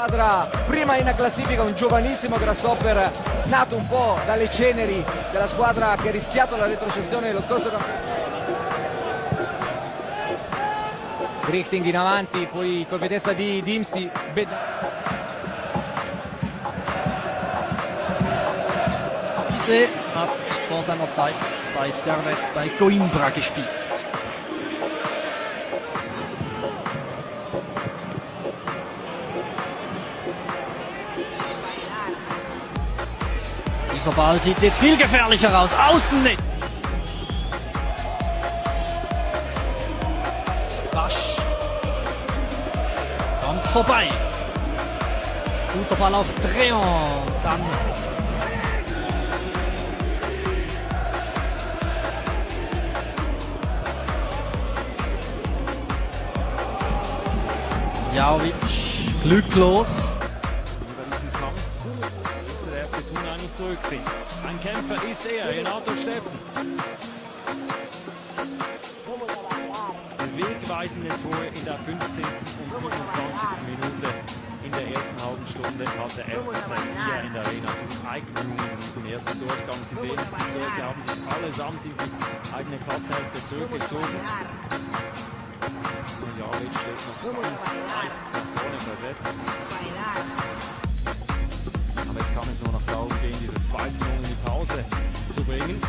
Squadra prima in classifica, un giovanissimo Grasshopper nato un po' dalle ceneri della squadra che ha rischiato la retrocessione lo scorso campionato. Grichting in avanti, poi colpe testa di Dimsti. Diese hat vor seiner Zeit bei Servet bei Coimbra gespielt. Dieser Ball sieht jetzt viel gefährlicher aus. Außennetz. Rasch. Kommt vorbei. Guter Ball auf Dreon. Dann Jovic glücklos. Zurückfinden. Ein Kämpfer ist er, Renato Steffen. Wegweisende Tor in der 15. und 27. Minute. In der ersten halben Stunde hat der FC hier in der Arena Eigentum in diesem ersten Durchgang. Sie sehen die Zürcher haben sich allesamt in die eigene Platzhälfte zurückgezogen. Jovic steht noch ganz nach vorne versetzt. Aber jetzt kann es nur noch darum gehen, dieses 2 zu 0 in die Pause zu bringen.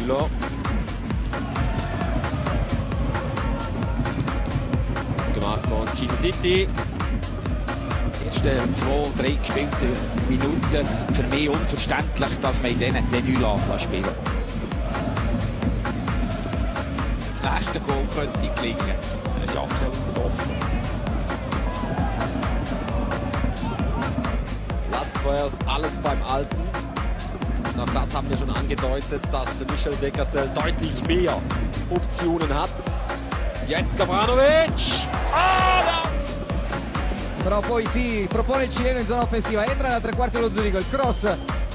Müller. Gemacht von China City. Ersten zwei, drei gespielte Minuten für mich unverständlich, dass man in denen den Null spielen Das nächste Goal könnte gelingen. Das ist absolut offen. Lasst vorerst alles beim Alten. Auch das haben wir schon angedeutet, dass Michel Decastel deutlich mehr Optionen hat. Jetzt Gavranovic! Ah, Però poi si propone il cileno in zona offensiva, entra da tre quarti lo Zurigo, il cross,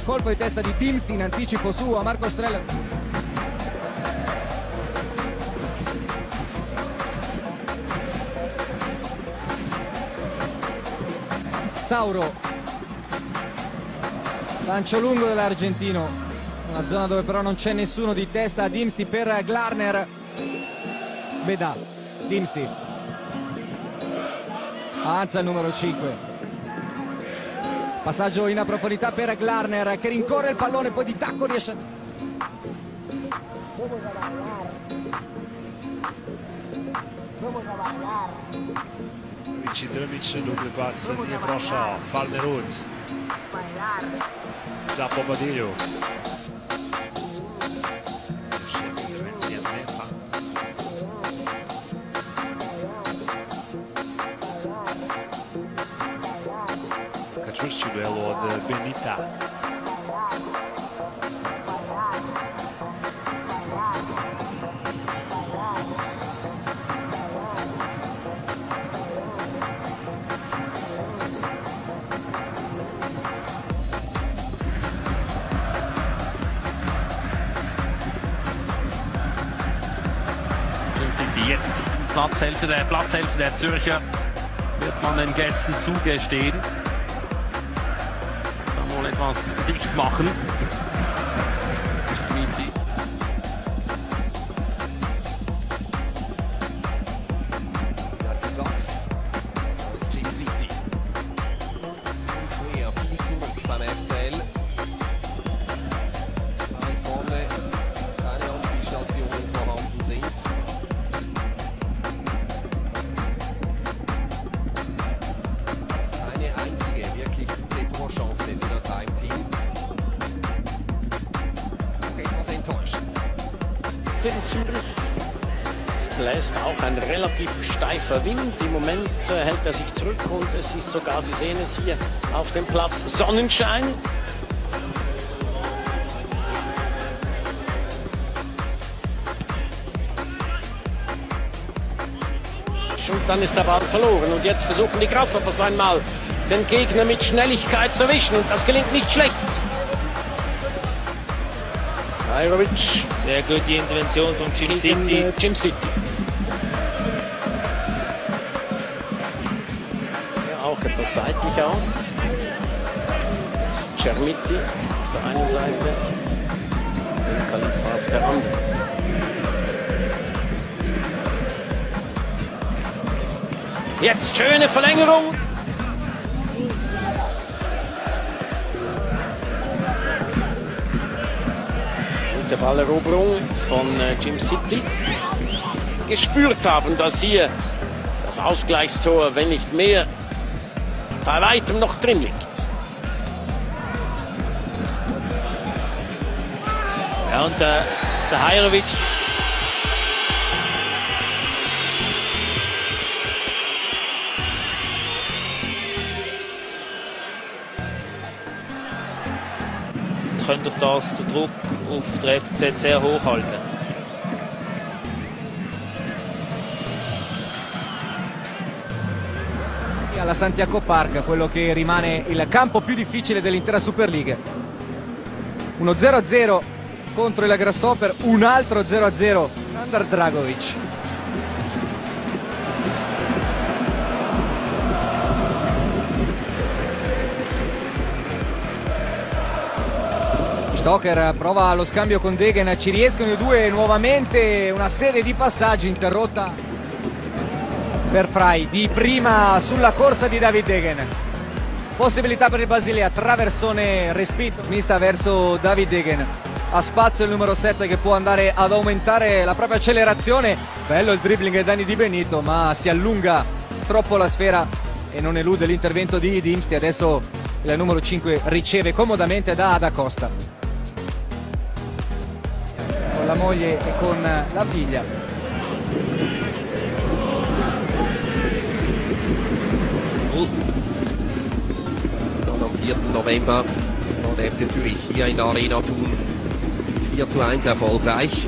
colpo di testa di Dimsti in anticipo su a Marco Strella. Sauro, lancio lungo dell'argentino, una zona dove però non c'è nessuno di testa, Dimsti per Glarner, Bedà, Dimsti, avanza il numero 5 passaggio in profondità per Glarner che rincorre il pallone poi di tacco riesce Drmić, dupli pas nije prošao. Falnerud. Za Bobadilju. Još duelu od Benita. Jetzt Platzhälfte der Platzhälfte der Zürcher wird man den Gästen zugestehen. Dann wohl etwas dicht machen. Box. In Zürich. Es bläst auch ein relativ steifer Wind. Im Moment äh, hält er sich zurück und es ist sogar, Sie sehen es hier auf dem Platz, Sonnenschein. Und dann ist der Ball verloren. Und jetzt versuchen die Grasshoppers einmal, den Gegner mit Schnelligkeit zu erwischen. Und das gelingt nicht schlecht. Hajrovic Sehr gute Intervention von Jim City. äh, Jim City. Ja, auch etwas seitlich aus. Chermiti auf der einen Seite und Khalifa auf der anderen. Jetzt schöne Verlängerung. Gute Balleroberung von äh, Jim City. Gespürt haben, dass hier das Ausgleichstor, wenn nicht mehr, bei weitem noch drin liegt. Ja, und der, der Hajrovic könnte durch das den Druck auf der FCZ sehr hoch halten. alla Santiago Park, quello che rimane il campo più difficile dell'intera Super League. Uno 0-0 contro il Grasshopper, un altro 0-0 Andar Dragovic. Stoker prova lo scambio con Degen, ci riescono i due nuovamente, una serie di passaggi interrotta per Fry di prima sulla corsa di David Degen. Possibilità per il Basilea traversone respinto smista verso David Degen. Ha spazio il numero 7 che può andare ad aumentare la propria accelerazione. Bello il dribbling ai danni di Benito ma si allunga troppo la sfera e non elude l'intervento di Dimsti adesso il numero 5 riceve comodamente da Ada Costa la moglie e con la figlia am 4. November von FC Zürich hier in der Arena Thun 4 zu 1 erfolgreich.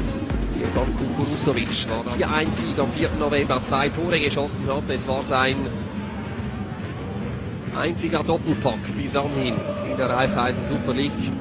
Stefan Kukurusovic war der 4-1-Sieg am 4. November, zwei Tore geschossen hat. Es war sein einziger Doppelpack bis anhin in der Raiffeisen Super League.